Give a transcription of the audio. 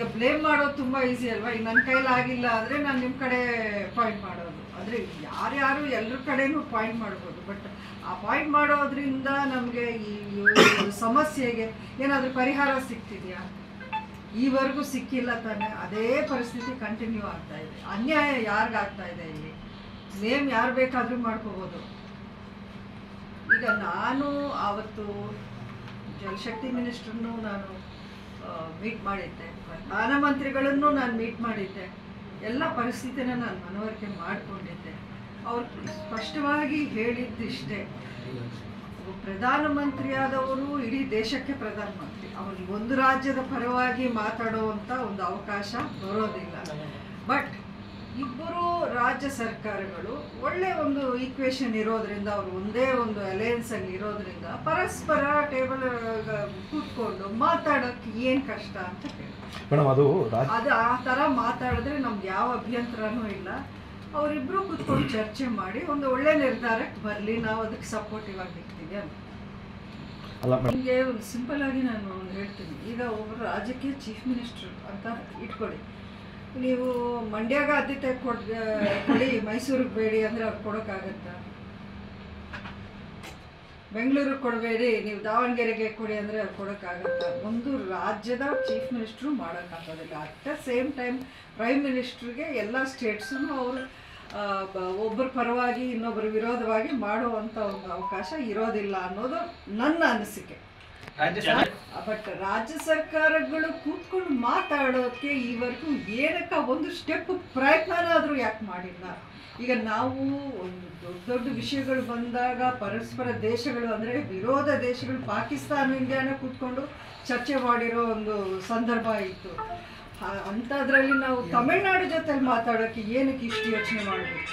ಈಗ ಬ್ಲೇಮ್ ಮಾಡೋದು ತುಂಬ ಈಸಿ ಅಲ್ವಾ? ಈಗ ನನ್ನ ಕೈಲಿ ಆಗಿಲ್ಲ ಆದ್ರೆ ನಾನು ನಿಮ್ಮ ಕಡೆ ಪಾಯಿಂಟ್ ಮಾಡೋದು. ಆದರೆ ಯಾರ್ಯಾರು ಎಲ್ಲರ ಕಡೆನೂ ಪಾಯಿಂಟ್ ಮಾಡ್ಬೋದು. ಬಟ್ ಆ ಪಾಯಿಂಟ್ ಮಾಡೋದ್ರಿಂದ ನಮಗೆ ಈ ಸಮಸ್ಯೆಗೆ ಏನಾದರೂ ಪರಿಹಾರ ಸಿಗ್ತಿದೆಯಾ? ಈವರೆಗೂ ಸಿಕ್ಕಿಲ್ಲ ತಾನೆ. ಅದೇ ಪರಿಸ್ಥಿತಿ ಕಂಟಿನ್ಯೂ ಆಗ್ತಾ ಇದೆ. ಅನ್ಯಾಯ ಯಾರಿಗಾಗ್ತಾ ಇದೆ ಇಲ್ಲಿ? ನೇಮ್ ಯಾರು ಬೇಕಾದರೂ ಮಾಡ್ಕೋಬೋದು. ಈಗ ನಾನು ಆವತ್ತು ಜಲಶಕ್ತಿ ಮಿನಿಸ್ಟ್ರನ್ನು ನಾನು ಮೀಟ್ ಮಾಡಿದ್ದೆ. ಪ್ರಧಾನಮಂತ್ರಿಗಳನ್ನು ನಾನು ಮೀಟ್ ಮಾಡಿದ್ದೆ. ಎಲ್ಲ ಪರಿಸ್ಥಿತಿನ ನಾನು ಮನವರಿಕೆ ಮಾಡಿಕೊಂಡಿದ್ದೆ. ಅವ್ರು ಸ್ಪಷ್ಟವಾಗಿ ಹೇಳಿದ್ದಿಷ್ಟೇ. ಪ್ರಧಾನಮಂತ್ರಿಯಾದವರು ಇಡೀ ದೇಶಕ್ಕೆ ಪ್ರಧಾನಮಂತ್ರಿ. ಅವ್ರಿಗೆ ಒಂದು ರಾಜ್ಯದ ಪರವಾಗಿ ಮಾತಾಡುವಂಥ ಒಂದು ಅವಕಾಶ ಬರೋದಿಲ್ಲ. ಬಟ್ ಇಬ್ಬರು ರಾಜ್ಯ ಸರ್ಕಾರಗಳು ಒಳ್ಳೆ ಒಂದು ಈಕ್ವೇಷನ್ ಇರೋದ್ರಿಂದ ಅವರು ಒಂದೇ ಒಂದು ಅಲಯನ್ಸ್ ಅಲ್ಲಿ ಇರೋದ್ರಿಂದ ಪರಸ್ಪರ ಟೇಬಲ್ ಕೂತ್ಕೊಂಡು ಮಾತಾಡೋಕ್ಕೆ ಏನು ಕಷ್ಟ ಅಂತ ಹೇಳಿ ಮೇಡಮ್ ಅದು ಅದು ಆ ಥರ ಮಾತಾಡಿದ್ರೆ ನಮ್ಗೆ ಯಾವ ಅಭ್ಯಂತರನೂ ಇಲ್ಲ. ಅವರಿಬ್ಬರು ಕೂತ್ಕೊಂಡು ಚರ್ಚೆ ಮಾಡಿ ಒಂದು ಒಳ್ಳೆ ನಿರ್ಧಾರಕ್ಕೆ ಬರಲಿ ನಾವು ಅದಕ್ಕೆ ಸಪೋರ್ಟಿವ್ ಆಗಿರ್ತೀವಿ ಅಂತ. ಅಲ್ಲ ಮೇಡಮ್. ನಿಮಗೆ ಒಂದು ಸಿಂಪಲ್ ಆಗಿ ನಾನು ಹೇಳ್ತೀನಿ. ಈಗ ಒಬ್ಬರು ರಾಜ್ಯಕ್ಕೆ ಚೀಫ್ ಮಿನಿಸ್ಟರ್ ಅಂತ ಇಟ್ಕೊಳ್ಳಿ. ನೀವು ಮಂಡ್ಯಾಗ ಆದ್ಯತೆ ಕೊಡ್ ಕೊಡಿ, ಮೈಸೂರಿಗೆ ಬೇಡಿ ಅಂದ್ರೆ ಅವ್ರು ಕೊಡೋಕ್ಕಾಗತ್ತಾ? ಬೆಂಗಳೂರಿಗೆ ಕೊಡಬೇಡಿ, ನೀವು ದಾವಣಗೆರೆಗೆ ಕೊಡಿ ಅಂದರೆ ಅವ್ರು ಕೊಡೋಕ್ಕಾಗತ್ತಾ? ಒಂದು ರಾಜ್ಯದ ಚೀಫ್ ಮಿನಿಸ್ಟ್ರು ಮಾಡೋಕ್ಕಾಗೋದಿಲ್ಲ at the same time prime ಮಿನಿಸ್ಟ್ರಿಗೆ ಎಲ್ಲ ಸ್ಟೇಟ್ಸನ್ನು ಅವರು ಒಬ್ಬರ ಪರವಾಗಿ ಇನ್ನೊಬ್ಬರ ವಿರೋಧವಾಗಿ ಮಾಡುವಂಥ ಒಂದು ಅವಕಾಶ ಇರೋದಿಲ್ಲ ಅನ್ನೋದು ನನ್ನ ಅನಿಸಿಕೆ. ಬಟ್ ರಾಜ್ಯ ಸರ್ಕಾರಗಳು ಕೂತ್ಕೊಂಡು ಮಾತಾಡೋಕೆ ಈವರೆಗೂ ಏನಕ್ಕ ಒಂದು ಸ್ಟೆಪ್ ಪ್ರಯತ್ನನಾದರೂ ಯಾಕೆ ಮಾಡಿಲ್ಲ? ಈಗ ನಾವು ಒಂದು ದೊಡ್ಡ ದೊಡ್ಡ ವಿಷಯಗಳು ಬಂದಾಗ ಪರಸ್ಪರ ದೇಶಗಳು ಅಂದ್ರೆ ವಿರೋಧ ದೇಶಗಳು ಪಾಕಿಸ್ತಾನ ಇಂಡಿಯಾನ ಕೂತ್ಕೊಂಡು ಚರ್ಚೆ ಮಾಡಿರೋ ಒಂದು ಸಂದರ್ಭ ಇತ್ತು. ಅಂಥದ್ರಲ್ಲಿ ನಾವು ತಮಿಳ್ನಾಡು ಜೊತೆ ಮಾತಾಡೋಕ್ಕೆ ಏನಕ್ಕೆ ಇಷ್ಟು ಯೋಚನೆ ಮಾಡಬೇಕು?